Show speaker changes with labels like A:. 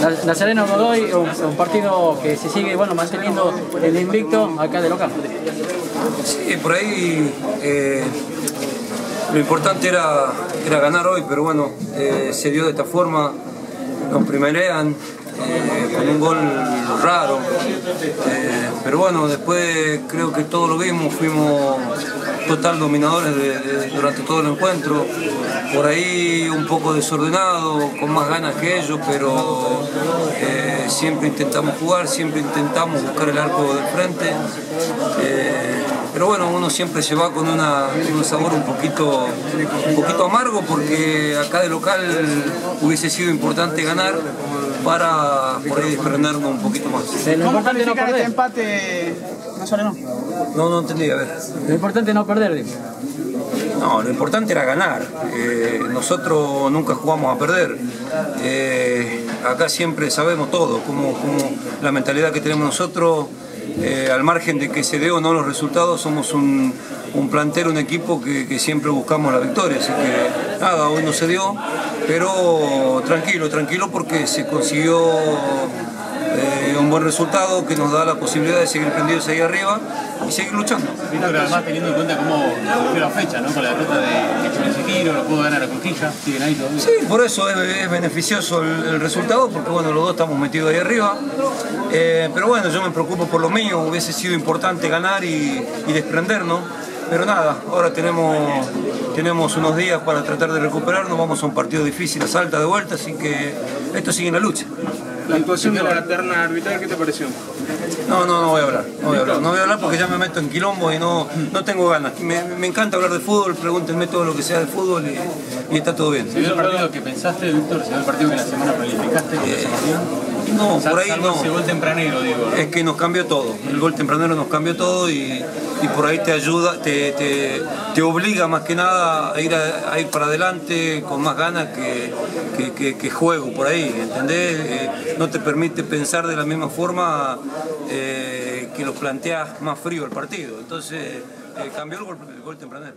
A: Nazareno Godoy, un, un, partido que se sigue bueno, manteniendo el invicto acá de local.
B: Sí, por ahí eh, lo importante era, era ganar hoy, pero bueno, eh, se dio de esta forma, nos primerean con un gol raro, pero bueno, después creo que todo lo vimos, fuimos total dominadores durante todo el encuentro, por ahí un poco desordenado, con más ganas que ellos, pero eh, siempre intentamos jugar, siempre intentamos buscar el arco del frente. Eh, pero bueno, uno siempre se va con un sabor un poquito, un poquito amargo porque acá de local hubiese sido importante ganar para ahí desprendernos un poquito más.
C: ¿Cómo importante no perder? este empate no?
B: No, no entendí, a ver.
A: Lo importante no perder, digo.
B: No, lo importante era ganar. Eh, nosotros nunca jugamos a perder. Eh, acá siempre sabemos todo, como, la mentalidad que tenemos nosotros, eh, al margen de que se dé o no los resultados, somos un, un plantel, un equipo que, siempre buscamos la victoria. Así que nada, hoy no se dio, pero tranquilo, tranquilo porque se consiguió eh, un buen resultado que nos da la posibilidad de seguir prendidos ahí arriba y seguir luchando.
D: Además teniendo en cuenta cómo fue la fecha, ¿no? con la derrota de Tiro, lo pudo ganar a Conquilla, siguen ahí todavía.
B: Sí, por eso es, beneficioso el, resultado, porque bueno, los dos estamos metidos ahí arriba. Eh, pero bueno, yo me preocupo por lo mío, hubiese sido importante ganar y, y desprendernos. Pero nada, ahora tenemos, tenemos unos días para tratar de recuperarnos, vamos a un partido difícil a Salta de vuelta, así que esto sigue en la lucha.
C: La actuación de la terna arbitral, ¿qué te pareció?
B: No, no, no voy a hablar, no voy a hablar, no voy a hablar porque ya me meto en quilombo y no, no tengo ganas. Me, me encanta hablar de fútbol, pregúntenme todo lo que sea de fútbol y, y está todo bien.
D: ¿Se vio el partido que pensaste, Víctor? ¿Se vio el partido que la semana planificaste eh,
B: No, por ahí no.
D: Ese gol tempranero, digo.
B: Es que nos cambió todo. El gol tempranero nos cambió todo y, y por ahí te ayuda, te, te, te, obliga más que nada a ir, a, ir para adelante con más ganas que, que, que, juego por ahí, ¿entendés? Eh, no te permite pensar de la misma forma eh, que lo planteas más frío el partido. Entonces eh, cambió el gol, el gol tempranero.